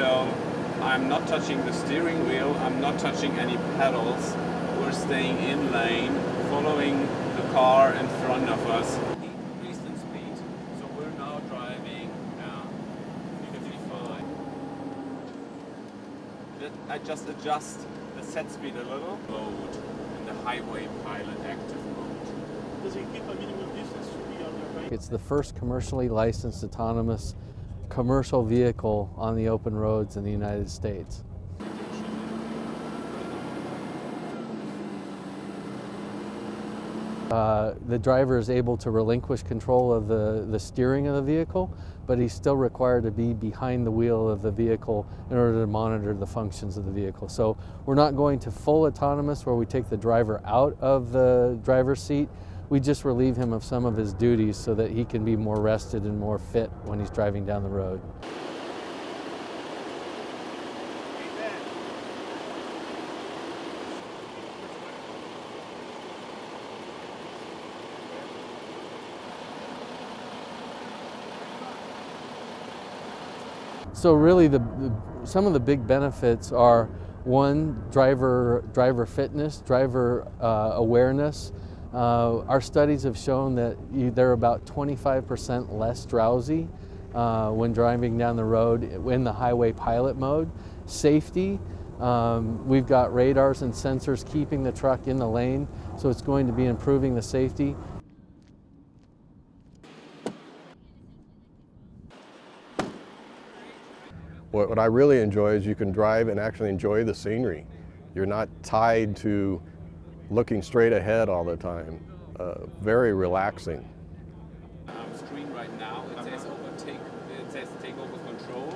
I'm not touching the steering wheel, I'm not touching any pedals. We're staying in lane, following the car in front of us. Increased in speed, so we're now driving uh, 55. I just adjust the set speed a little. Mode in the highway pilot active mode. Does it keep a minimum distance to be on the right? It's the first commercially licensed autonomous commercial vehicle on the open roads in the United States. Uh, the driver is able to relinquish control of the, the steering of the vehicle, but he's still required to be behind the wheel of the vehicle in order to monitor the functions of the vehicle. So we're not going to full autonomous where we take the driver out of the driver's seat. We just relieve him of some of his duties so that he can be more rested and more fit when he's driving down the road. So really, the, the, some of the big benefits are one, driver driver fitness, driver uh, awareness. Uh, our studies have shown that you, they're about 25% less drowsy uh, when driving down the road in the highway pilot mode. Safety, um, we've got radars and sensors keeping the truck in the lane, so it's going to be improving the safety. What, what I really enjoy is you can drive and actually enjoy the scenery. You're not tied to looking straight ahead all the time. Uh, very relaxing. Screen right now, it says overtake, it says take over control.